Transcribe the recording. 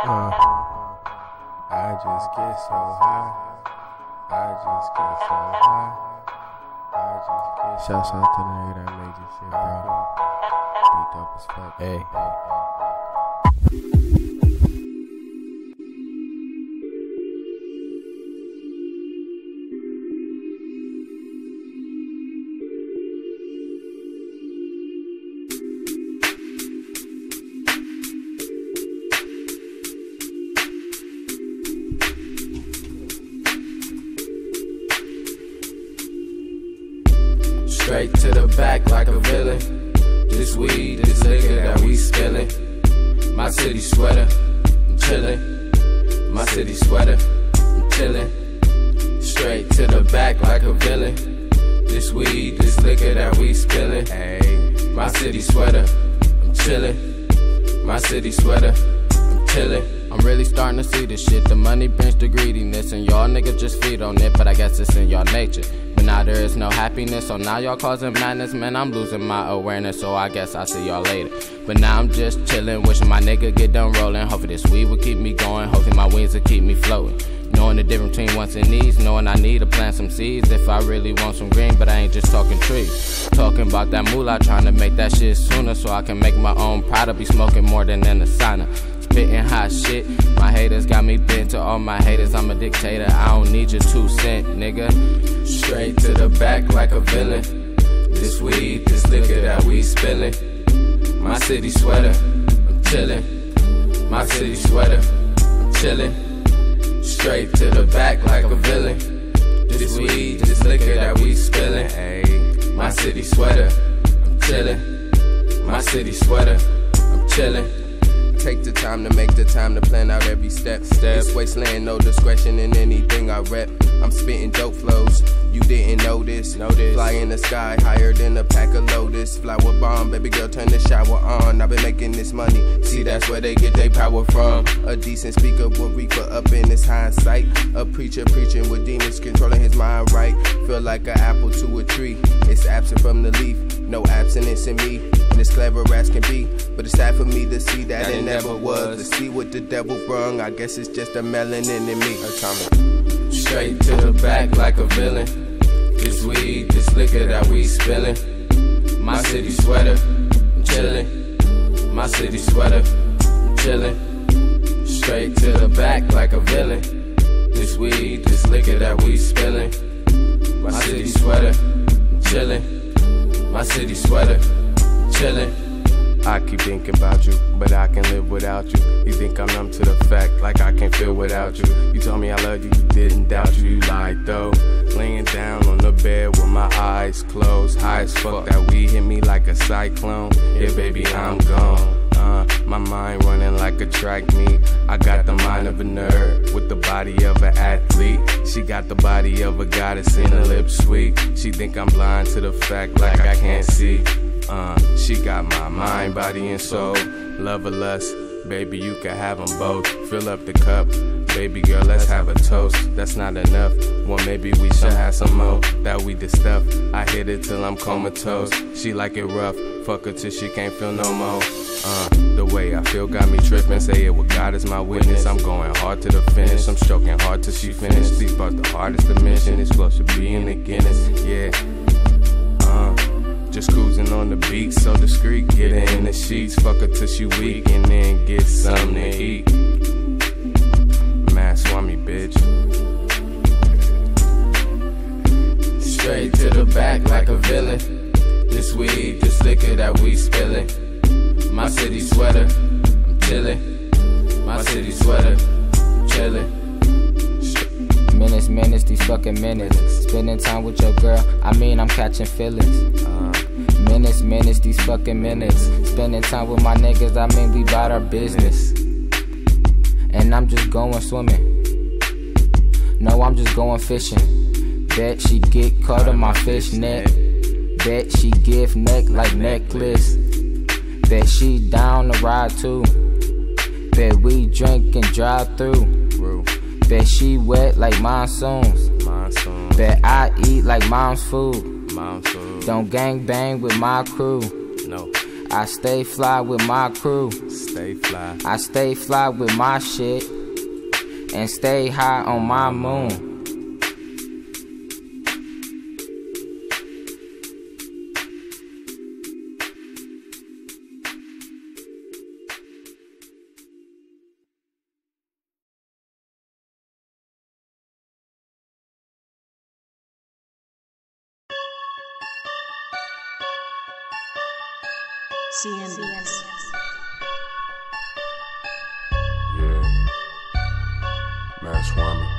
Uh, I just get so high. I just get so high. I just get Shouts out to the nigga that made this shit, bro. Beat dope as fuck. Hey. Straight to the back like a villain. This weed, this liquor that we spillin'. My city sweater, I'm chillin'. My city sweater, I'm chillin'. Straight to the back like a villain. This weed, this liquor that we spillin'. Hey, my city sweater, I'm chillin'. My city sweater, I'm chillin'. I'm really starting to see this shit. The money brings the greediness, and y'all niggas just feed on it. But I guess it's in y'all nature. Now there is no happiness, so now y'all causing madness. Man, I'm losing my awareness, so I guess I'll see y'all later. But now I'm just chillin', wishing my nigga get done rollin'. Hopefully this weed will keep me going, hopefully my wings will keep me floating. Knowing the difference between wants and needs, knowing I need to plant some seeds if I really want some green, but I ain't just talking trees. Talking about that moolah, trying to make that shit sooner so I can make my own product, be smoking more than in the sauna spitting hot shit. My haters got me bent to all my haters. I'm a dictator. I don't need your two cent, nigga. Straight to the back like a villain. This weed, this liquor that we spilling. My city sweater, I'm chillin'. My city sweater, I'm chillin'. Straight to the back like a villain. This weed, this liquor that we spilling. My city sweater, I'm chillin'. My city sweater, I'm chillin'. Take the time to make the time to plan out every step. step. This wasteland, no discretion in anything I rep. I'm spitting dope flows. You didn't know this. Notice. Fly in the sky higher than a pack of lotus. Flower bomb, baby girl, turn the shower on. I've been making this money. See, that's where they get their power from. A decent speaker will reaper up in his hindsight. A preacher preaching with demons controlling his mind right. Feel like an apple to a tree. It's absent from the leaf. No abstinence in me. And as clever as can be. But it's sad for me to see that, that it never was. To see what the devil brung. I guess it's just a melanin in me. Atom!k. Straight to the back like a villain. This weed, this liquor that we spillin'. My city sweater, I'm chillin'. My city sweater, I'm chillin'. Straight to the back like a villain. This weed, this liquor that we spillin'. My city sweater, I'm chillin'. My city sweater, I keep thinking about you, but I can live without you. You think I'm numb to the fact, like I can't feel without you. You told me I love you, you didn't doubt you, you lied though. Laying down on the bed with my eyes closed, high as fuck. That weed hit me like a cyclone. Yeah, baby, I'm gone. Uh, my mind running like a track meet. I got the mind of a nerd with the body of an athlete. She got the body of a goddess and her lips sweet. She think I'm blind to the fact like I can't see. Uh, she got my mind, body, and soul. Love or lust, baby, you can have them both. Fill up the cup, baby girl, let's have a toast. That's not enough, well, maybe we should have some more. That we the stuff, I hit it till I'm comatose. She like it rough, fuck her till she can't feel no more. Uh, the way I feel got me tripping. Say it with God as my witness. I'm going hard to the finish. I'm stroking hard till she finish. These parts the hardest to mention. It's close to being a Guinness. Yeah. Beat, so discreet. Get her in the sheets, fuck her till she weak, and then get something to eat. SWAMii, bitch. Straight to the back like a villain. This weed, this liquor that we spillin'. My city sweater, I'm chillin'. My city sweater, chillin'. Minutes, minutes, these fucking minutes. Spending time with your girl, I mean I'm catching feelings. Uh, minutes, minutes, these fucking minutes. Spending time with my niggas, I mean we bout our business. And I'm just going swimming. No, I'm just going fishing. Bet she get caught on my fish net. Bet she give neck like necklace. Bet she down to ride too. Bet we drink and drive through. Bet she wet like monsoons. Monsoon, Bet I eat like mom's food. mom food. Don't gang bang with my crew. No, I stay fly with my crew. Stay fly. I stay fly with my shit. And stay high on my moon. CMBS. Yeah. Mass SWAMii.